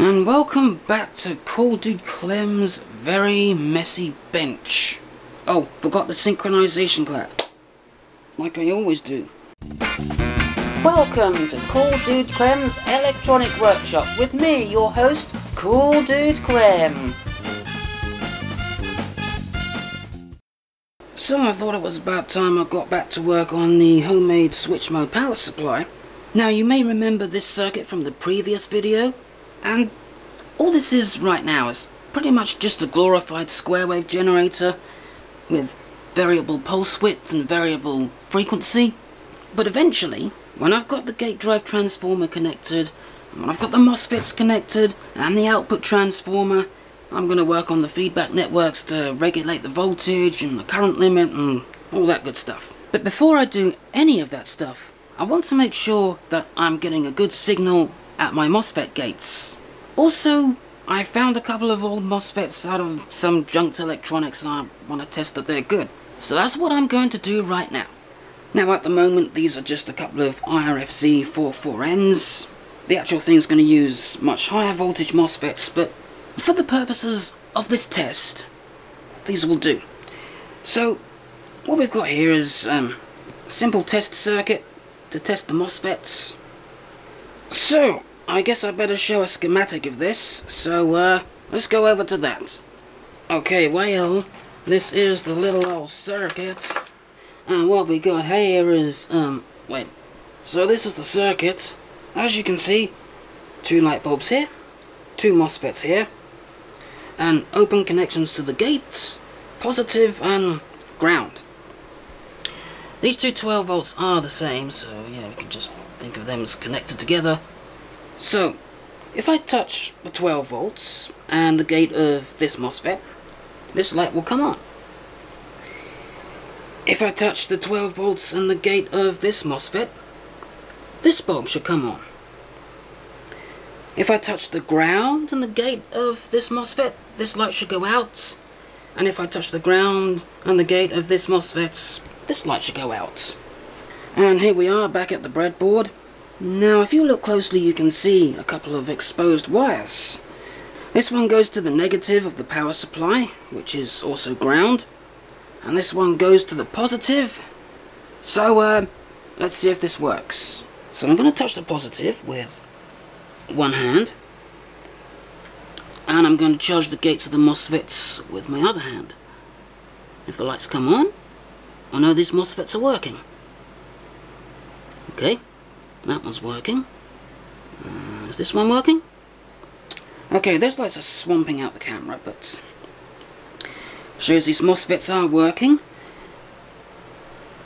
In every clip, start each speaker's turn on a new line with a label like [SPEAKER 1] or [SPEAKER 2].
[SPEAKER 1] And welcome back to Cool Dude Clem's very messy bench. Oh, forgot the synchronization clap. Like I always do. Welcome to Cool Dude Clem's Electronic Workshop with me, your host, Cool Dude Clem. So I thought it was about time I got back to work on the homemade switch mode power supply. Now you may remember this circuit from the previous video, and all this is right now is pretty much just a glorified square wave generator with variable pulse width and variable frequency. But eventually, when I've got the gate drive transformer connected, when I've got the MOSFETs connected and the output transformer, I'm going to work on the feedback networks to regulate the voltage and the current limit and all that good stuff. But before I do any of that stuff, I want to make sure that I'm getting a good signal at my MOSFET gates. Also, I found a couple of old MOSFETs out of some junked electronics and I want to test that they're good. So that's what I'm going to do right now. Now at the moment these are just a couple of IRFZ 44Ns. The actual thing's going to use much higher voltage MOSFETs, but for the purposes of this test, these will do. So, what we've got here is um, a simple test circuit to test the MOSFETs. So, I guess I better show a schematic of this, so uh, let's go over to that. Okay, well, this is the little old circuit. And what we got here is, um, wait. So this is the circuit. As you can see, two light bulbs here, two MOSFETs here, and open connections to the gates, positive and ground. These two 12 volts are the same, so yeah, we can just think of them as connected together. So, if I touch the 12 volts and the gate of this MOSFET, this light will come on. If I touch the 12 volts and the gate of this MOSFET, this bulb should come on. If I touch the ground and the gate of this MOSFET, this light should go out. And if I touch the ground and the gate of this MOSFET, this light should go out. And here we are back at the breadboard. Now if you look closely you can see a couple of exposed wires. This one goes to the negative of the power supply, which is also ground. And this one goes to the positive. So uh, let's see if this works. So I'm going to touch the positive with one hand. And I'm going to charge the gates of the MOSFETs with my other hand. If the lights come on, I know these MOSFETs are working. Okay, that one's working. Uh, is this one working? Okay, those lights are swamping out the camera, but shows these MOSFETs are working.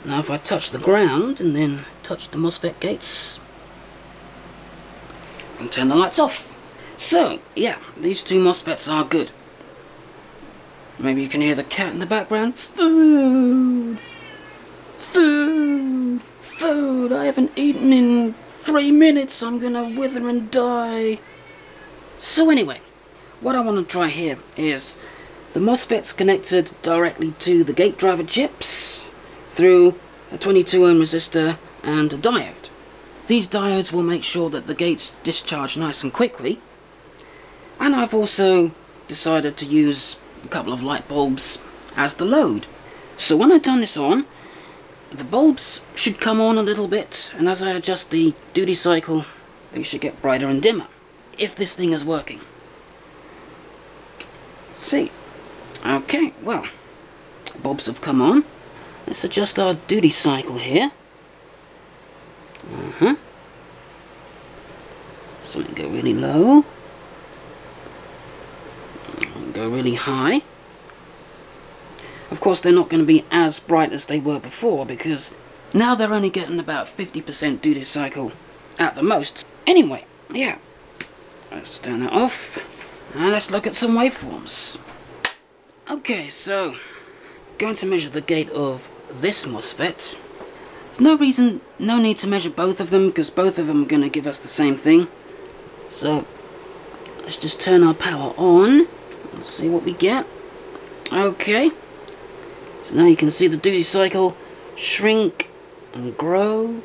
[SPEAKER 1] Now if I touch the ground and then touch the MOSFET gates, and turn the lights off. So, yeah, these two MOSFETs are good. Maybe you can hear the cat in the background. Food! Food! I haven't eaten in three minutes. I'm gonna wither and die. So anyway, what I want to try here is the MOSFET's connected directly to the gate driver chips through a 22 ohm resistor and a diode. These diodes will make sure that the gates discharge nice and quickly. And I've also decided to use a couple of light bulbs as the load. So when I turn this on, the bulbs should come on a little bit, and as I adjust the duty cycle, they should get brighter and dimmer, if this thing is working. See. Okay, well, bulbs have come on. Let's adjust our duty cycle here. Uh-huh. So it go really low. Go really high. Of course they're not going to be as bright as they were before because now they're only getting about 50% duty cycle at the most. Anyway, yeah. Let's turn that off. And let's look at some waveforms. Okay, so going to measure the gate of this MOSFET. There's no reason, no need to measure both of them because both of them are going to give us the same thing. So let's just turn our power on and see what we get. Okay. So now you can see the duty cycle shrink and grow.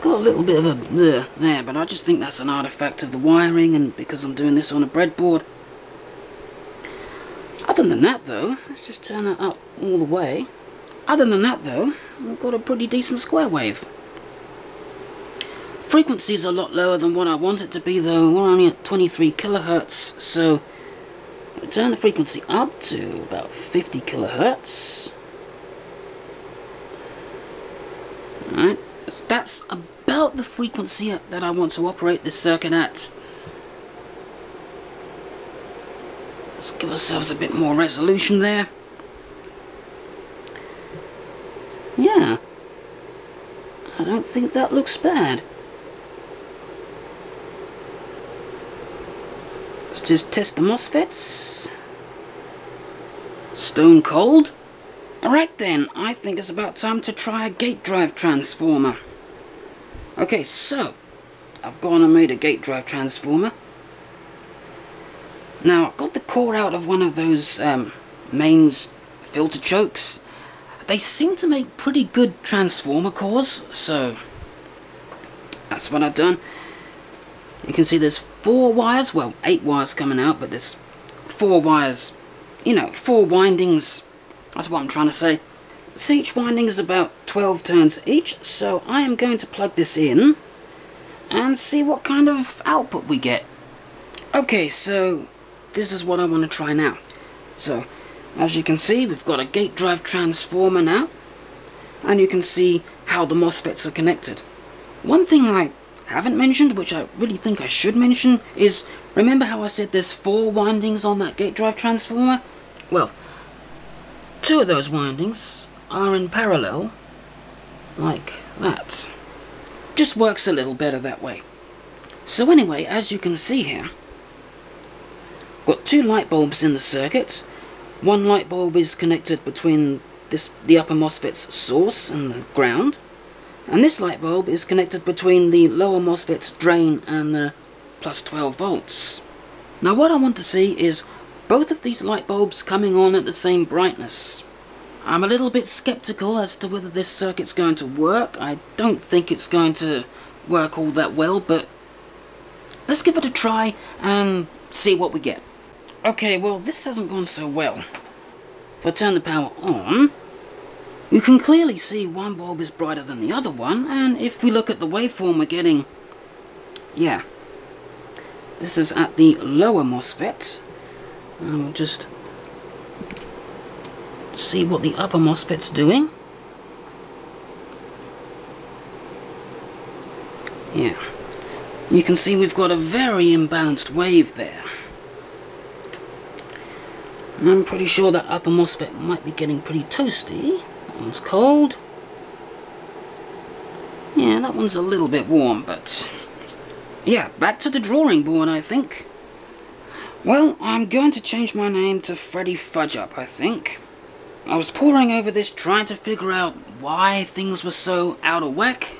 [SPEAKER 1] got a little bit of a there, but I just think that's an artifact of the wiring and because I'm doing this on a breadboard. Other than that though, let's just turn it up all the way. Other than that though, we've got a pretty decent square wave. Frequency is a lot lower than what I want it to be though, we're only at 23 kilohertz, so turn the frequency up to about 50 kilohertz. Alright, that's about the frequency that I want to operate this circuit at. Let's give ourselves a bit more resolution there. Yeah. I don't think that looks bad. Let's just test the MOSFETs. Stone cold. Alright then, I think it's about time to try a gate drive transformer. Okay, so, I've gone and made a gate drive transformer. Now, I got the core out of one of those um, mains filter chokes. They seem to make pretty good transformer cores, so that's what I've done. You can see there's four wires, well, eight wires coming out, but there's four wires, you know, four windings that's what I'm trying to say. So each winding is about 12 turns each, so I am going to plug this in and see what kind of output we get. Okay, so this is what I want to try now. So, as you can see, we've got a gate drive transformer now, and you can see how the MOSFETs are connected. One thing I haven't mentioned, which I really think I should mention, is remember how I said there's four windings on that gate drive transformer? Well, two of those windings are in parallel, like that. Just works a little better that way. So anyway, as you can see here, got two light bulbs in the circuit. One light bulb is connected between this the upper MOSFET's source and the ground, and this light bulb is connected between the lower MOSFET drain and the plus 12 volts. Now what I want to see is both of these light bulbs coming on at the same brightness. I'm a little bit skeptical as to whether this circuit's going to work. I don't think it's going to work all that well, but let's give it a try and see what we get. Okay, well this hasn't gone so well. If I turn the power on, you can clearly see one bulb is brighter than the other one, and if we look at the waveform we're getting, yeah, this is at the lower MOSFET, and we'll just see what the upper MOSFET's doing. Yeah. You can see we've got a very imbalanced wave there. And I'm pretty sure that upper MOSFET might be getting pretty toasty. One's cold. Yeah, that one's a little bit warm, but... Yeah, back to the drawing board, I think. Well, I'm going to change my name to Freddy Fudge Up, I think. I was poring over this trying to figure out why things were so out of whack.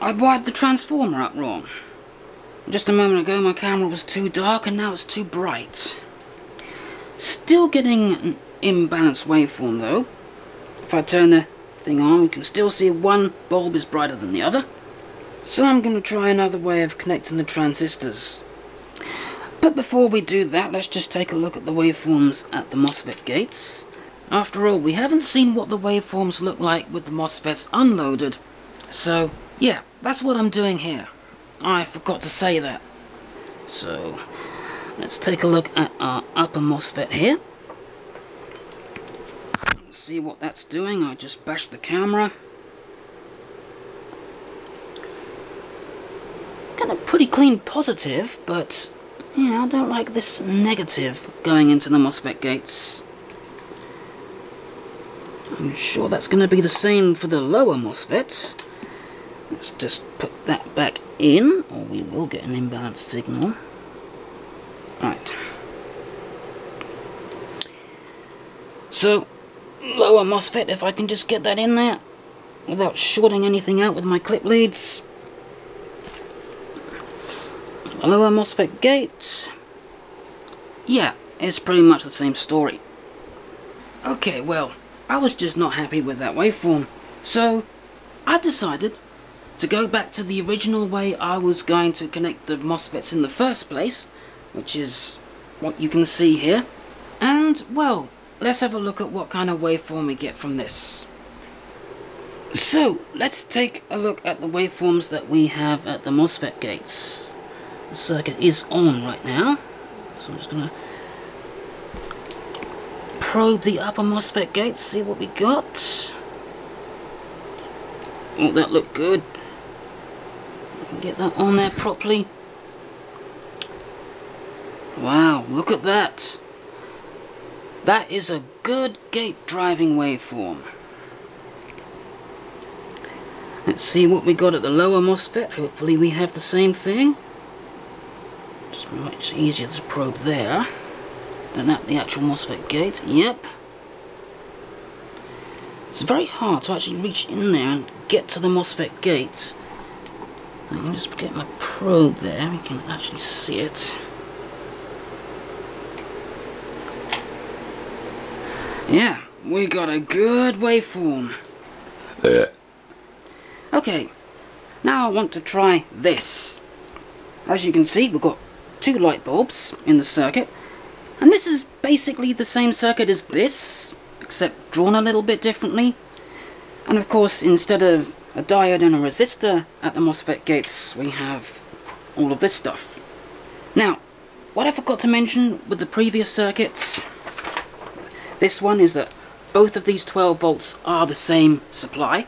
[SPEAKER 1] I wired the transformer up wrong. Just a moment ago my camera was too dark and now it's too bright. Still getting an imbalanced waveform though. If I turn the thing on we can still see one bulb is brighter than the other. So I'm going to try another way of connecting the transistors. But before we do that, let's just take a look at the waveforms at the MOSFET gates. After all, we haven't seen what the waveforms look like with the MOSFETs unloaded. So, yeah, that's what I'm doing here. I forgot to say that. So, let's take a look at our upper MOSFET here. See what that's doing. I just bashed the camera. Got a pretty clean positive, but yeah, I don't like this negative going into the MOSFET gates. I'm sure that's going to be the same for the lower MOSFETs. Let's just put that back in, or we will get an imbalanced signal. Right. So, lower MOSFET, if I can just get that in there, without shorting anything out with my clip leads. Lower MOSFET gate. Yeah, it's pretty much the same story. Okay, well, I was just not happy with that waveform. So, I decided to go back to the original way I was going to connect the MOSFETs in the first place, which is what you can see here. And, well, let's have a look at what kind of waveform we get from this. So, let's take a look at the waveforms that we have at the MOSFET gates. The circuit is on right now, so I'm just going to probe the upper MOSFET gates, see what we got. Oh, that looked good. Get that on there properly. Wow, look at that. That is a good gate driving waveform. Let's see what we got at the lower MOSFET. Hopefully we have the same thing. Just much easier to probe there than at the actual MOSFET gate. Yep. It's very hard to actually reach in there and get to the MOSFET gate. I can just get my probe there, we can actually see it. Yeah, we got a good waveform. Okay, now I want to try this. As you can see, we've got two light bulbs in the circuit, and this is basically the same circuit as this, except drawn a little bit differently. And of course, instead of a diode and a resistor at the MOSFET gates, we have all of this stuff. Now, what I forgot to mention with the previous circuits, this one is that both of these 12 volts are the same supply,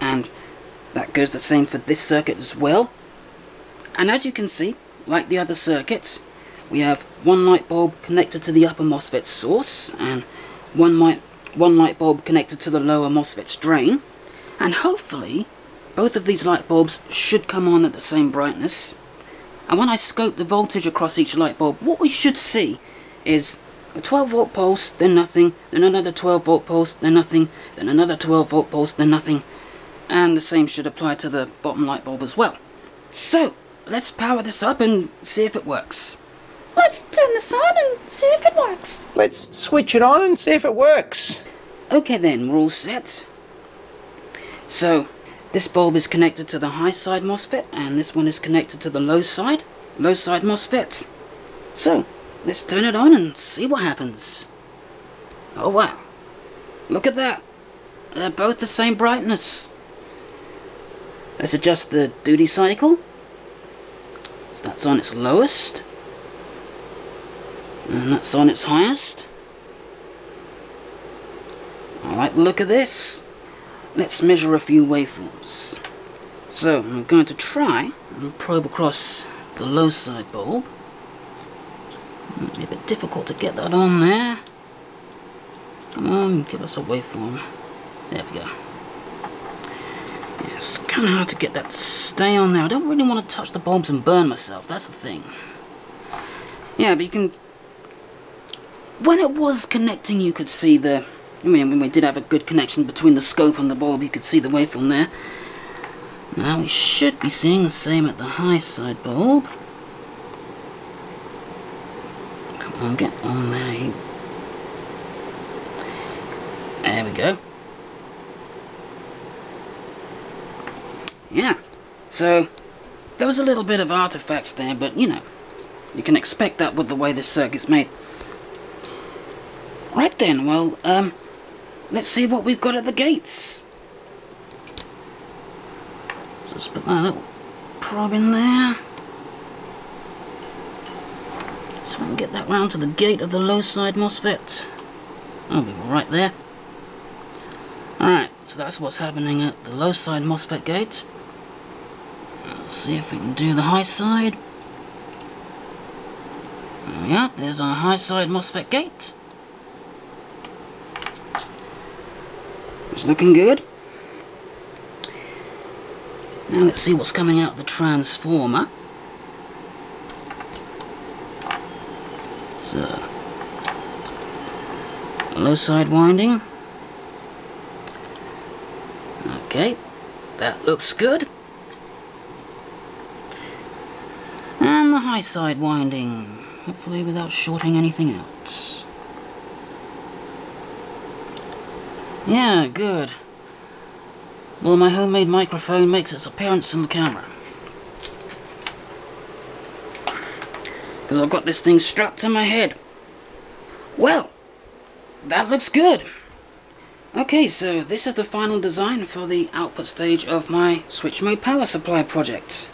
[SPEAKER 1] and that goes the same for this circuit as well. And as you can see, like the other circuits, we have one light bulb connected to the upper MOSFET source, and one light, one light bulb connected to the lower MOSFET's drain. And hopefully, both of these light bulbs should come on at the same brightness. And when I scope the voltage across each light bulb, what we should see is a 12 volt pulse, then nothing, then another 12 volt pulse, then nothing, then another 12 volt pulse, then nothing. And the same should apply to the bottom light bulb as well. So, let's power this up and see if it works.
[SPEAKER 2] Let's turn this on and see if it works.
[SPEAKER 3] Let's switch it on and see if it works.
[SPEAKER 1] Okay then, we're all set. So, this bulb is connected to the high side MOSFET, and this one is connected to the low side, low side MOSFET. So, let's turn it on and see what happens. Oh wow, look at that. They're both the same brightness. Let's adjust the duty cycle. So that's on its lowest. And that's on its highest. Alright, look at this. Let's measure a few waveforms. So, I'm going to try and probe across the low side bulb. It'll be a bit difficult to get that on there. Come on, give us a waveform. There we go. Yeah, it's kind of hard to get that to stay on there. I don't really want to touch the bulbs and burn myself, that's the thing. Yeah, but you can... When it was connecting, you could see the I mean, when we did have a good connection between the scope and the bulb, you could see the waveform there. Now we should be seeing the same at the high side bulb. Come on, there. There we go. Yeah, so there was a little bit of artifacts there, but you know, you can expect that with the way this circuit's made. Right then, well, um, Let's see what we've got at the gates. So let's put that little probe in there. We can get that round to the gate of the low side MOSFET. We were right there. Alright, so that's what's happening at the low side MOSFET gate. Let's see if we can do the high side. Yeah, there's our high side MOSFET gate. It's looking good. Now let's see what's coming out of the transformer. So, low side winding. Okay, that looks good. And the high side winding, hopefully without shorting anything out. Yeah, good. Well, my homemade microphone makes its appearance in the camera. Because I've got this thing strapped to my head. Well, that looks good. Okay, so this is the final design for the output stage of my switch mode power supply project.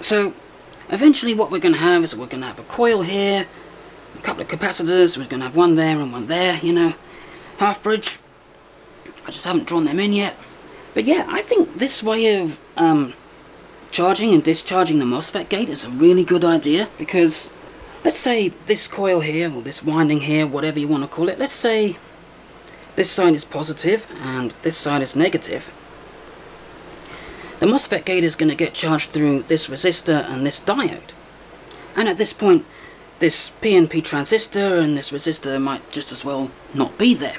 [SPEAKER 1] So, eventually what we're going to have is we're going to have a coil here, a couple of capacitors, we're going to have one there and one there, you know, half bridge. I just haven't drawn them in yet. But yeah, I think this way of um, charging and discharging the MOSFET gate is a really good idea because let's say this coil here, or this winding here, whatever you want to call it, let's say this side is positive and this side is negative. The MOSFET gate is going to get charged through this resistor and this diode. And at this point, this PNP transistor and this resistor might just as well not be there.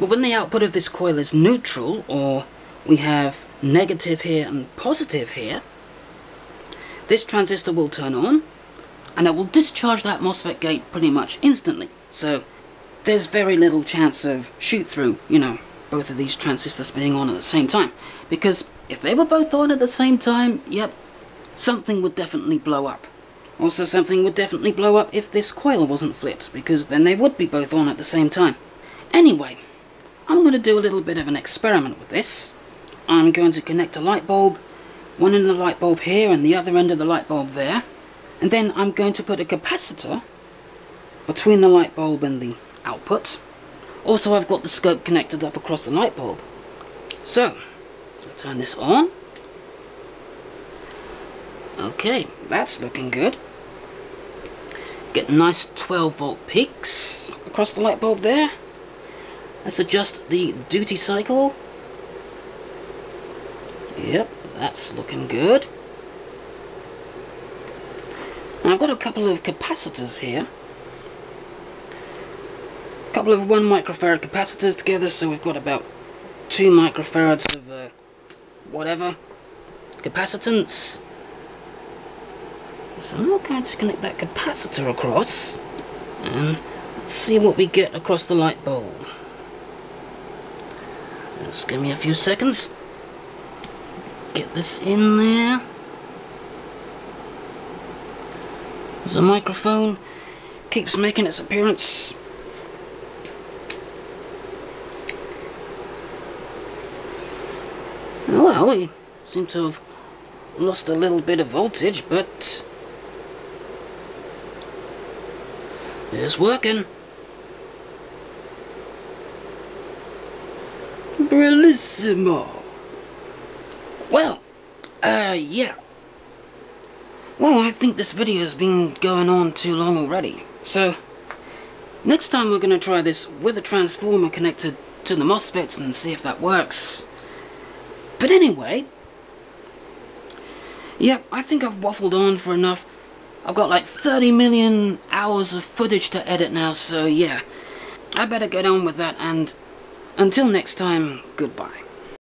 [SPEAKER 1] But when the output of this coil is neutral, or we have negative here and positive here, this transistor will turn on, and it will discharge that MOSFET gate pretty much instantly. So there's very little chance of shoot through, you know, both of these transistors being on at the same time. Because if they were both on at the same time, yep, something would definitely blow up. Also something would definitely blow up if this coil wasn't flipped, because then they would be both on at the same time. Anyway, I'm going to do a little bit of an experiment with this. I'm going to connect a light bulb, one end of the light bulb here and the other end of the light bulb there. And then I'm going to put a capacitor between the light bulb and the output. Also I've got the scope connected up across the light bulb. So, I'll turn this on. Okay, that's looking good. Get nice 12 volt peaks across the light bulb there. Let's adjust the duty cycle. That's looking good. I've got a couple of capacitors here A couple of 1 microfarad capacitors together, so we've got about 2 microfarads of uh, whatever capacitance. So I'm going to connect that capacitor across, and let's see what we get across the light bulb. Just give me a few seconds. Get this in there. The microphone keeps making its appearance Well, we seem to have lost a little bit of voltage, but it's working. Bellissimo. Well, uh, yeah. Well, I think this video has been going on too long already. So, next time we're going to try this with a transformer connected to the MOSFETs and see if that works. But anyway, yeah, I think I've waffled on for enough. I've got like 30 million hours of footage to edit now, so yeah. I better get on with that, and until next time, goodbye.